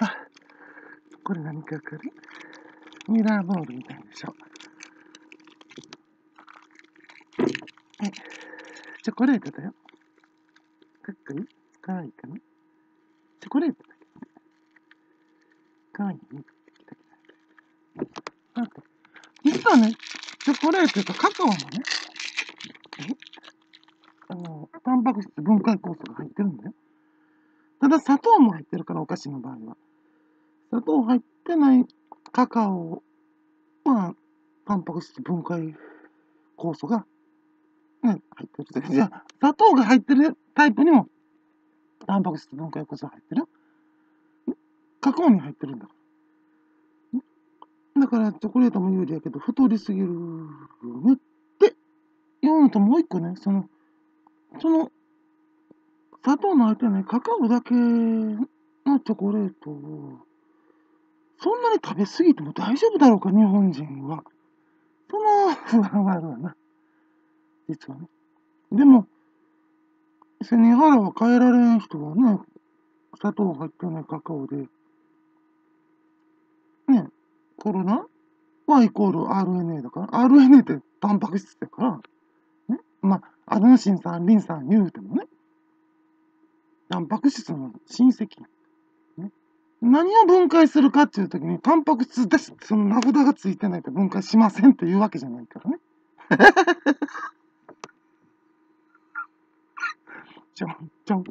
あ、これ何かわかるミラーボールみたいでしょ。はい。チョコレートだよ。かっこいいかわいいかなチョコレートだけどね。かわいいね。あと、実はね、チョコレートとカカオもね、えあの、タンパク質分解酵素が入ってるんだよ。ただ砂糖も入ってるから、お菓子の場合は。砂糖入ってないカカオは、タンパク質分解酵素が、ね、入ってる。じゃあ、砂糖が入ってるタイプにも、タンパク質分解酵素が入ってる。カカオに入ってるんだから。だから、チョコレートも有利やけど、太りすぎるよねって言うのと、もう一個ね、その、その、砂糖の入ってないカカオだけのチョコレートを、そんなに食べ過ぎても大丈夫だろうか、日本人は。その不安はあるわな。実はね。でも、背に腹は変えられん人はね、砂糖入ってないカカオで、ね、コロナ？はイコール RNA だから、RNA ってタンパク質だから、ね、まあ、アデノシン酸、リン酸言うてもね、タンパク質の親戚。ね、何を分解するかっていうときに、タンパク質です。その名札がついてないと分解しませんっていうわけじゃないからね。ちょんちょん。